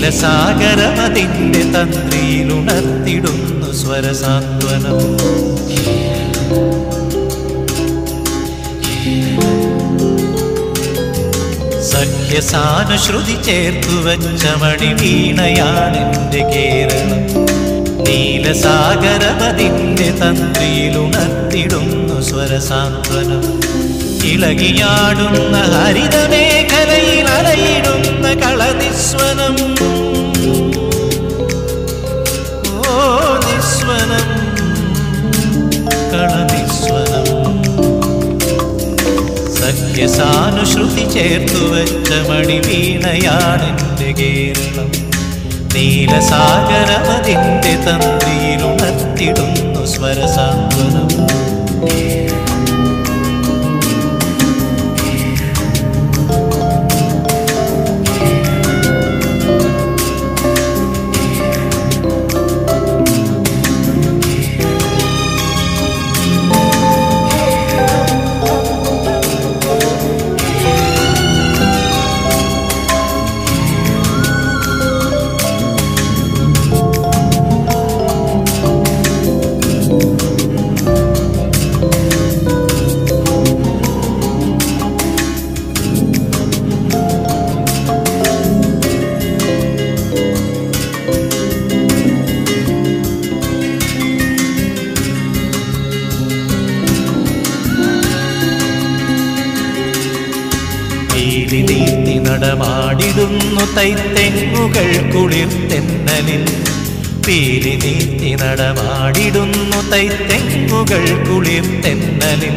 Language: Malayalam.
നീലസാഗരമതിന്റെ തന്ത്രിയിലുണർത്തിടുന്നു സ്വരസാന്ത്വനം. സഖ്യസാനുശ്രുതി ചേർത്തു വച്ച മണി വീണയാണിന്റെ കേരളം നീലസാഗരമതിന്റെ തന്ത്രിയിലുണർത്തിടുന്നു സ്വരസാന്ത്വനം. ഇളകിയാടുന്ന ഹരിതമേഖലയിൽ അലയിടുന്ന സഖ്യസാനുശ്രുതി ചേർത്തു വെച്ച മണി വീണയാണെന്റെ കേരളം. നീലസാഗരമതിന്റെ നീർത്തി നടമാടിടുന്നു തൈത്തെങ്ങുകൾ കുളിർ തെന്നലിൽ നീട്ടി നടമാടിടുന്നു തൈത്തെങ്ങുകൾ കുളിർ തെന്നലിൽ